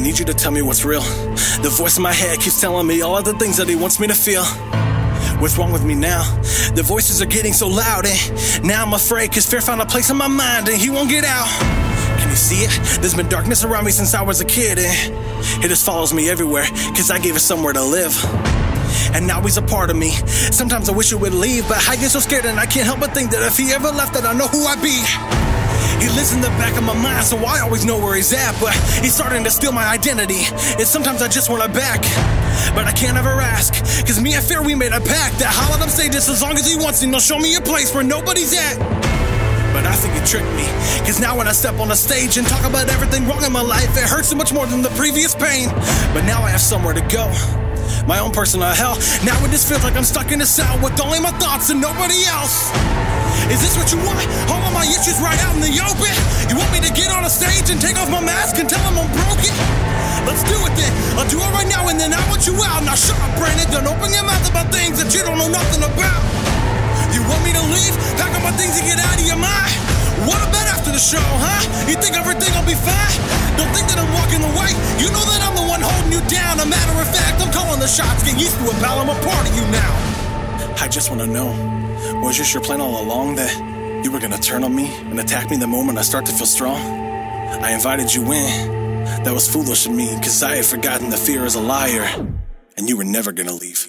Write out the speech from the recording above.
need you to tell me what's real. The voice in my head keeps telling me all of the things that he wants me to feel. What's wrong with me now? The voices are getting so loud, and now I'm afraid cause fear found a place in my mind and he won't get out. Can you see it? There's been darkness around me since I was a kid, and it just follows me everywhere cause I gave it somewhere to live. And now he's a part of me. Sometimes I wish he would leave, but I get so scared and I can't help but think that if he ever left, that I know who I'd be. He lives in the back of my mind, so I always know where he's at. But he's starting to steal my identity. And sometimes I just want it back. But I can't ever ask. Cause me and Fear, we made a pact that I'll let him stay just as long as he wants. And he'll show me a place where nobody's at. But I think he tricked me. Cause now when I step on the stage and talk about everything wrong in my life, it hurts so much more than the previous pain. But now I have somewhere to go. My own personal hell. Now it just feels like I'm stuck in a cell with only my thoughts and nobody else. Is this what you want? All of my issues right out in the open? You want me to get on a stage and take off my mask and tell them I'm broken? Let's do it then. I'll do it right now and then I want you out. Now shut up, Brandon. Don't open your mouth about things that you don't know nothing about. You want me to leave? Pack up my things and get out of your mind? What about after the show, huh? You think everything will be fine? Don't think that I'm walking away. You know that I'm the you down. A matter of fact, I'm calling the shots. Get used to it, pal. I'm a part of you now. I just wanna know. Was this your plan all along that you were gonna turn on me and attack me the moment I start to feel strong? I invited you in. That was foolish of me, cause I had forgotten the fear is a liar, and you were never gonna leave.